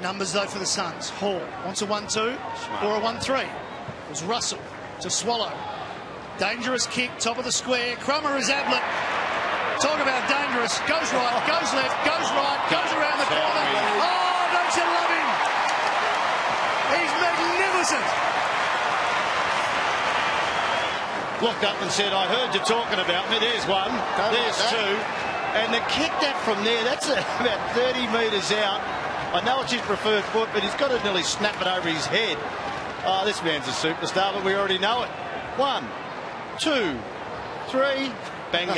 Numbers though for the Suns. Hall wants a 1 2 or a 1 3. It was Russell to Swallow. Dangerous kick, top of the square. Crummer is Ablett. Talk about dangerous. Goes right, goes left, goes right, goes around the corner. Oh, don't you love him? He's magnificent. Looked up and said, I heard you talking about me. There's one. Don't There's like two. And the kick that from there, that's about 30 metres out. I know it's his preferred foot, but he's got to nearly snap it over his head. Oh, this man's a superstar, but we already know it. One, two, three, bingo.